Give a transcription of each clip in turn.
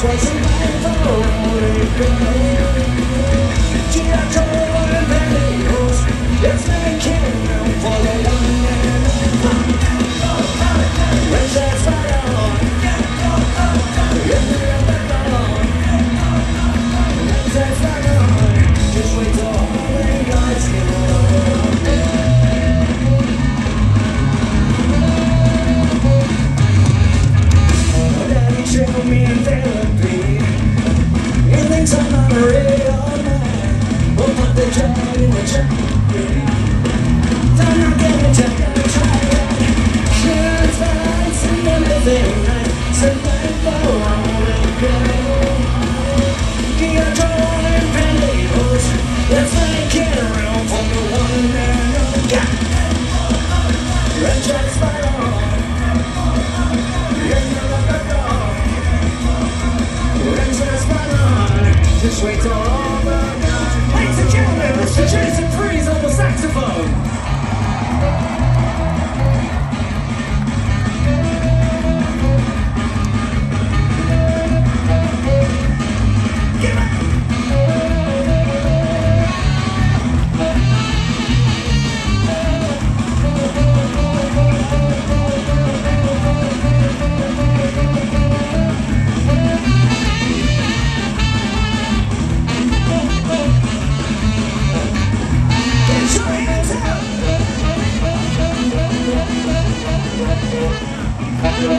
说声拜托，我的兄弟，既然。memory all night. We'll put the jet in the jet.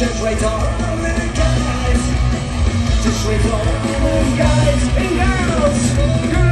just wait for all the guys, just wait for all the guys. And girls.